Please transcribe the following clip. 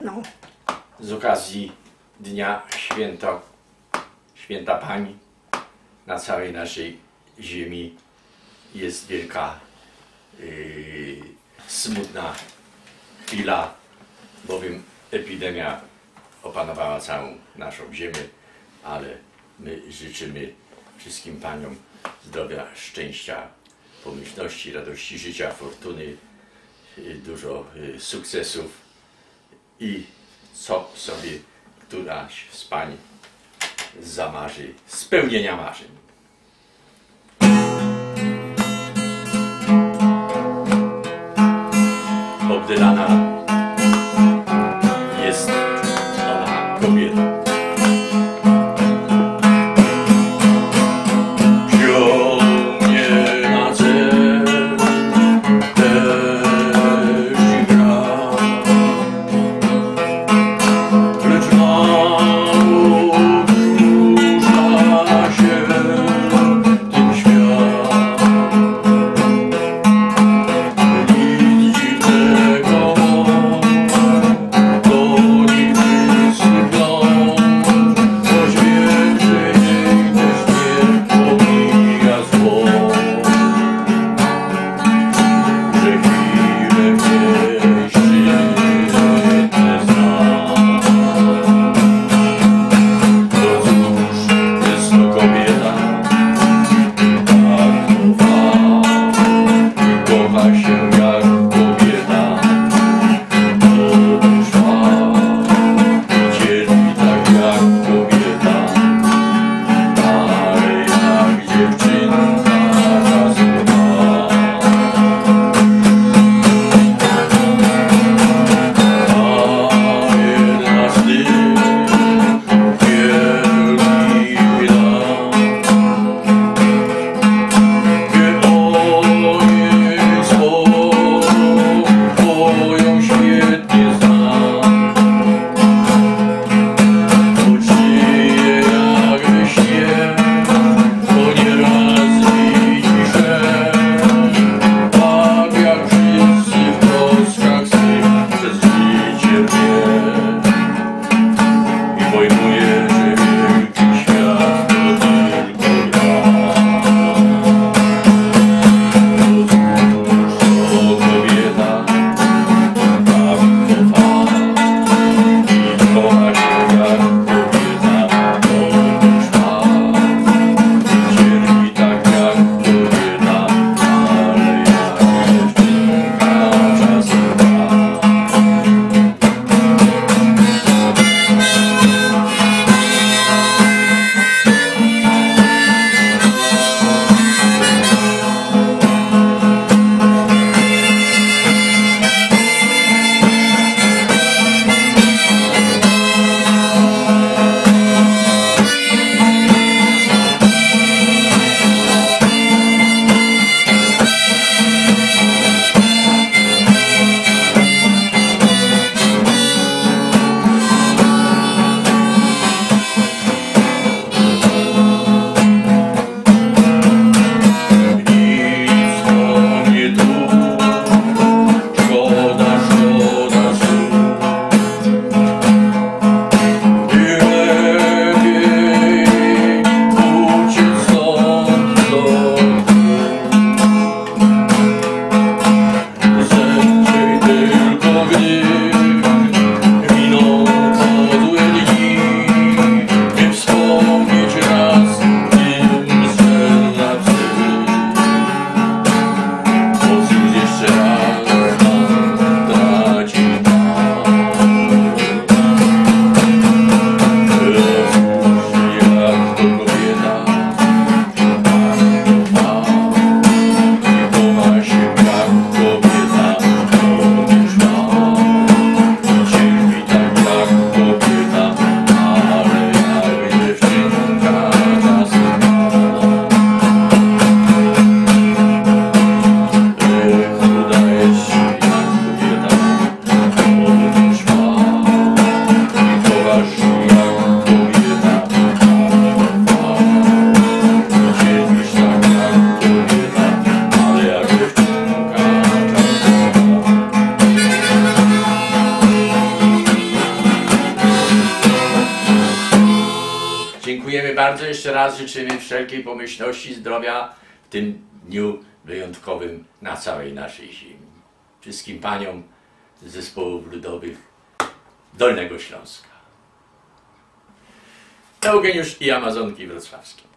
No, z okazji Dnia Święto, Święta Pani na całej naszej ziemi jest wielka yy, smutna chwila, bowiem epidemia opanowała całą naszą ziemię, ale my życzymy wszystkim Paniom zdrowia, szczęścia, pomyślności, radości życia, fortuny, yy, dużo yy, sukcesów i co sobie któraś z pań zamarzy spełnienia marzeń. to run. Dziękujemy bardzo. Jeszcze raz życzymy wszelkiej pomyślności, zdrowia w tym dniu wyjątkowym na całej naszej ziemi. Wszystkim paniom z zespołów ludowych Dolnego Śląska. Eugeniusz i Amazonki Wrocławskie.